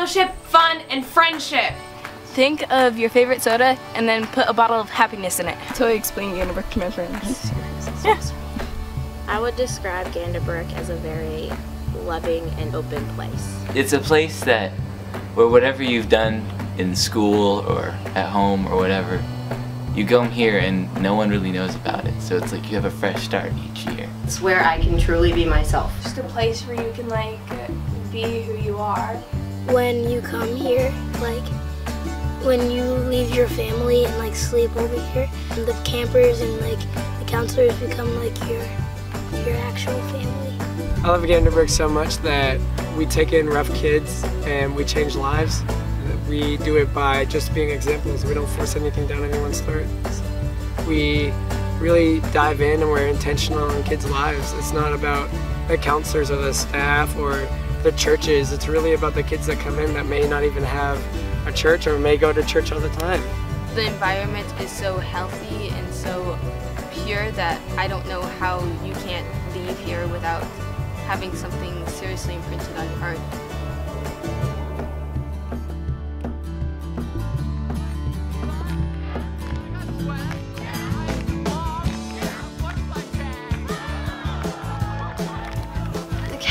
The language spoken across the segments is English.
fellowship, fun, and friendship. Think of your favorite soda and then put a bottle of happiness in it. Totally explain Ganderbrook to my friends. Yeah. I would describe Ganderbrook as a very loving and open place. It's a place that where whatever you've done in school or at home or whatever, you come here and no one really knows about it. So it's like you have a fresh start each year. It's where I can truly be myself. Just a place where you can like be who you are. When you come here, like when you leave your family and like sleep over here, and the campers and like the counselors become like your your actual family. I love Ganderbrook so much that we take in rough kids and we change lives. We do it by just being examples. We don't force anything down anyone's throat. We really dive in and we're intentional in kids' lives. It's not about the counselors or the staff or the churches. It's really about the kids that come in that may not even have a church or may go to church all the time. The environment is so healthy and so pure that I don't know how you can't leave here without having something seriously imprinted on your heart.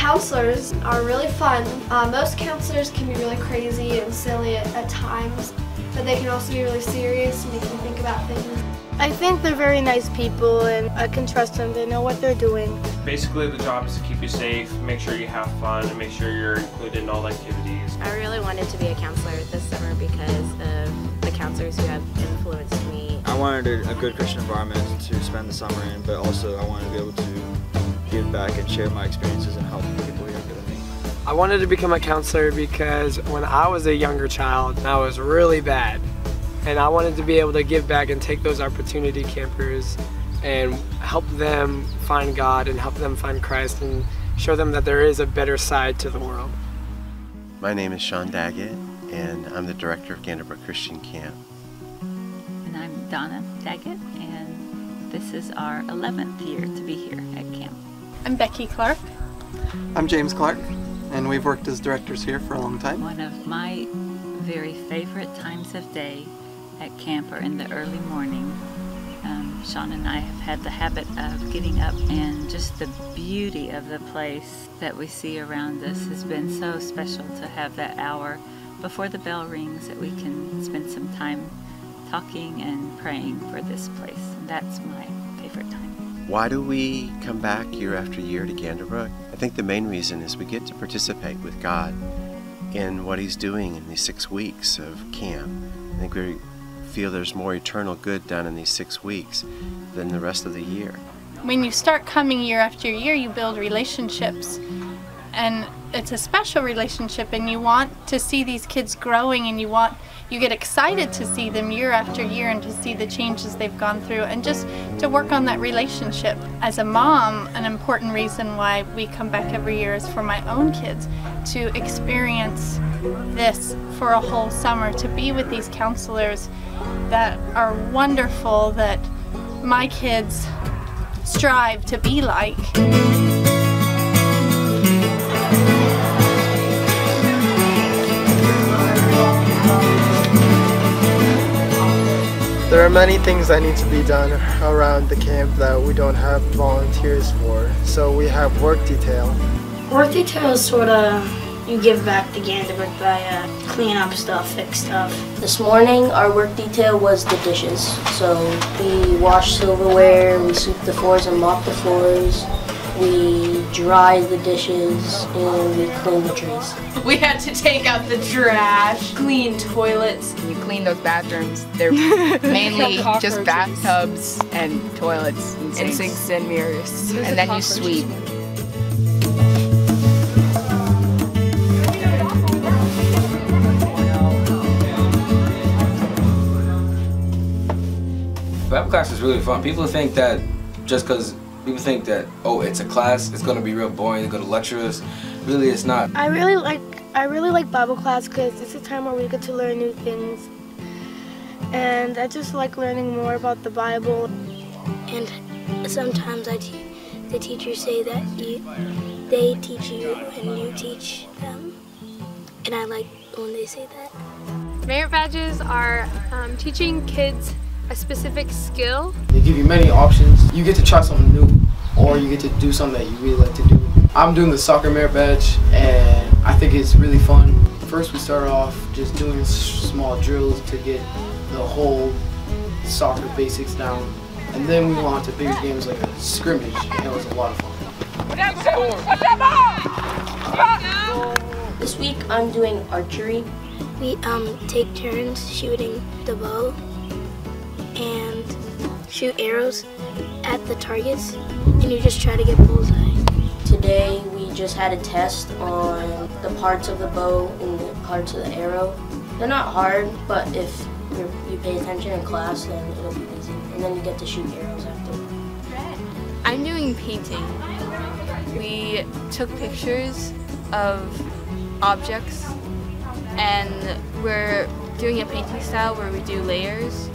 Counselors are really fun. Uh, most counselors can be really crazy and silly at, at times, but they can also be really serious and make you think about things. I think they're very nice people and I can trust them. They know what they're doing. Basically, the job is to keep you safe, make sure you have fun, and make sure you're included in all the activities. I really wanted to be a counselor this summer because of the counselors who have influenced me. I wanted a, a good Christian environment to spend the summer in, but also I wanted to be able to give back and share my experiences and help people younger than me. I wanted to become a counselor because when I was a younger child, I was really bad. And I wanted to be able to give back and take those opportunity campers and help them find God and help them find Christ and show them that there is a better side to the world. My name is Sean Daggett, and I'm the director of Ganderbrook Christian Camp. And I'm Donna Daggett, and this is our 11th year to be here at camp. I'm Becky Clark. I'm James Clark, and we've worked as directors here for a long time. One of my very favorite times of day at camp are in the early morning. Um, Sean and I have had the habit of getting up and just the beauty of the place that we see around us has been so special to have that hour before the bell rings that we can spend some time talking and praying for this place. And that's my favorite time. Why do we come back year after year to Ganderbrook? I think the main reason is we get to participate with God in what He's doing in these six weeks of camp. I think we feel there's more eternal good done in these six weeks than the rest of the year. When you start coming year after year, you build relationships. And it's a special relationship and you want to see these kids growing and you want you get excited to see them year after year and to see the changes they've gone through and just to work on that relationship. As a mom, an important reason why we come back every year is for my own kids to experience this for a whole summer, to be with these counselors that are wonderful, that my kids strive to be like. There are many things that need to be done around the camp that we don't have volunteers for. So we have work detail. Work detail is sort of you give back to Ganderbrook by uh, clean up stuff, fix stuff. This morning, our work detail was the dishes. So we wash silverware, we sweep the floors and mop the floors, we dry the dishes, and we clean the trees. We had to take out the trash, clean toilets. You clean those bathrooms. They're mainly just bathtubs and toilets and sinks, and, sinks and mirrors. and then you sweep. Bible class is really fun. People think that just because people think that oh it's a class it's gonna be real boring they're gonna lecture us really it's not I really like I really like Bible class because it's a time where we get to learn new things and I just like learning more about the Bible And sometimes I te- the teachers say that you, they teach you and you teach them. And I like when they say that. Merit badges are um, teaching kids a specific skill. They give you many options. You get to try something new or you get to do something that you really like to do. I'm doing the soccer merit badge and I think it's really fun. First we start off just doing small drills to get the whole soccer basics down. And then we went on to bigger games like a scrimmage and it was a lot of fun. This week I'm doing archery. We um, take turns shooting the bow and shoot arrows at the targets and you just try to get bullseye. Today we just had a test on the parts of the bow and the parts of the arrow. They're not hard, but if you pay attention in class, then it'll be easy. And then you get to shoot arrows after. I'm doing painting. We took pictures of objects and we're doing a painting style where we do layers.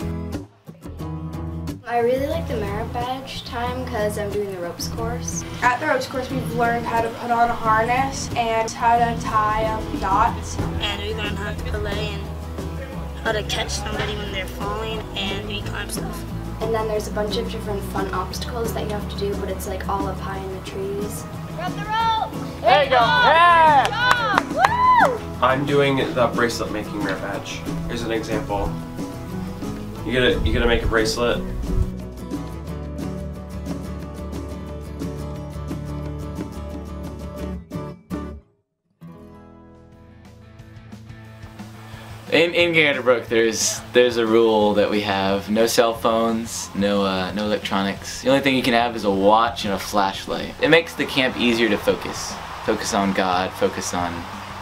I really like the merit badge time because I'm doing the ropes course. At the ropes course, we've learned how to put on a harness and how to tie up knots. And we learned how to belay and how to catch somebody when they're falling and we climb stuff. And then there's a bunch of different fun obstacles that you have to do, but it's like all up high in the trees. Grab the rope! There you go! Yeah! I'm doing the bracelet making merit badge. Here's an example. You gotta you gotta make a bracelet. In, in Ganderbrook, there's there's a rule that we have: no cell phones, no uh, no electronics. The only thing you can have is a watch and a flashlight. It makes the camp easier to focus. Focus on God. Focus on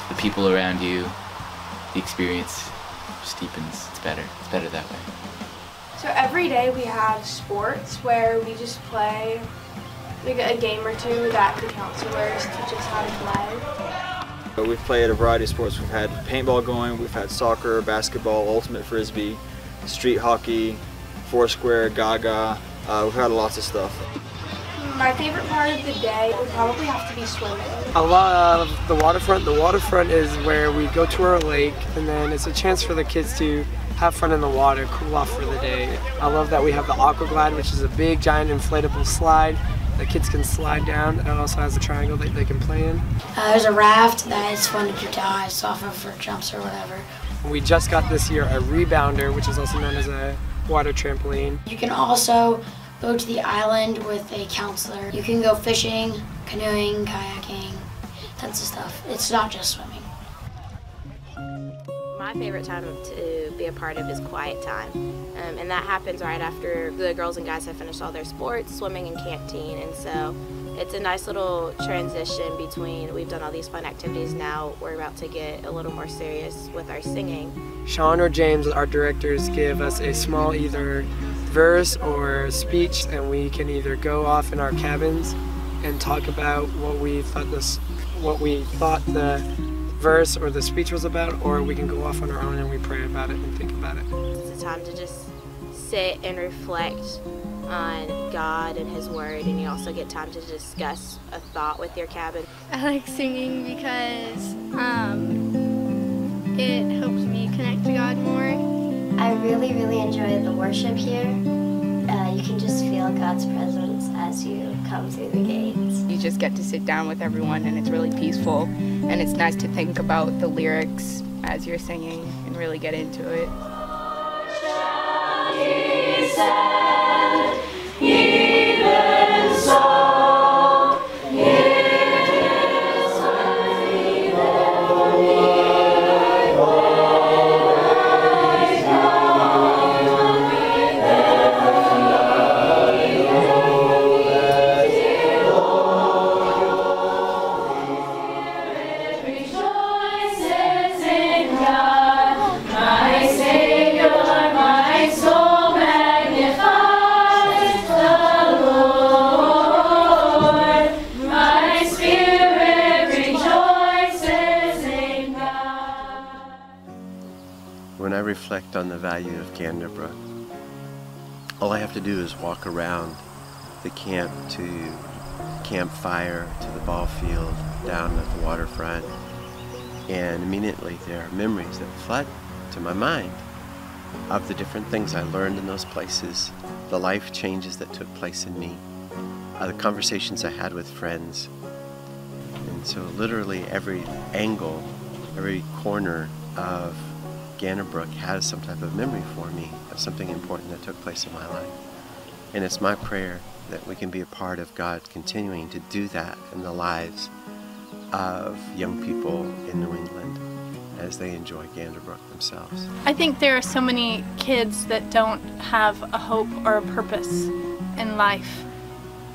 the people around you. The experience just deepens. It's better. It's better that way. So every day we have sports where we just play like a game or two that the counselors teach us how to play. We've played a variety of sports. We've had paintball going, we've had soccer, basketball, ultimate frisbee, street hockey, foursquare, gaga. Uh, we've had lots of stuff. My favorite part of the day would probably have to be swimming. I love the waterfront. The waterfront is where we go to our lake and then it's a chance for the kids to have fun in the water, cool off for the day. I love that we have the Aqua Glide, which is a big giant inflatable slide the kids can slide down. It also has a triangle that they can play in. Uh, there's a raft that is fun to do dives off of for jumps or whatever. We just got this year a rebounder, which is also known as a water trampoline. You can also go to the island with a counselor. You can go fishing, canoeing, kayaking, tons of stuff. It's not just swimming. My favorite time to be a part of is quiet time. Um, and that happens right after the girls and guys have finished all their sports, swimming and canteen. And so it's a nice little transition between we've done all these fun activities, now we're about to get a little more serious with our singing. Sean or James, our directors, give us a small either verse or speech, and we can either go off in our cabins and talk about what we thought this, what we thought the verse or the speech was about, or we can go off on our own and we pray about it and think about it. It's a time to just sit and reflect on God and His Word, and you also get time to discuss a thought with your cabin. I like singing because um, it helps me connect to God more. I really, really enjoy the worship here. Uh, you can just feel God's presence as you come through the gates. You just get to sit down with everyone and it's really peaceful and it's nice to think about the lyrics as you're singing and really get into it. When I reflect on the value of Ganderbrook, all I have to do is walk around the camp to campfire, to the ball field, down at the waterfront, and immediately there are memories that flood to my mind of the different things I learned in those places, the life changes that took place in me, uh, the conversations I had with friends. And so, literally, every angle, every corner of Ganderbrook has some type of memory for me of something important that took place in my life. And it's my prayer that we can be a part of God continuing to do that in the lives of young people in New England as they enjoy Ganderbrook themselves. I think there are so many kids that don't have a hope or a purpose in life.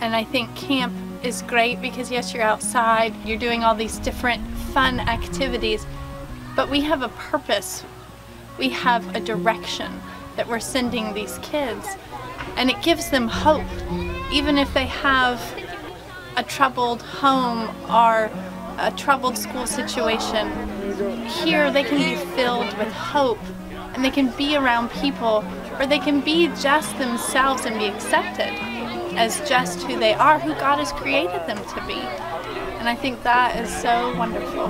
And I think camp is great because yes, you're outside, you're doing all these different fun activities, but we have a purpose. We have a direction that we're sending these kids. And it gives them hope, even if they have a troubled home or a troubled school situation. Here they can be filled with hope and they can be around people where they can be just themselves and be accepted as just who they are, who God has created them to be. And I think that is so wonderful.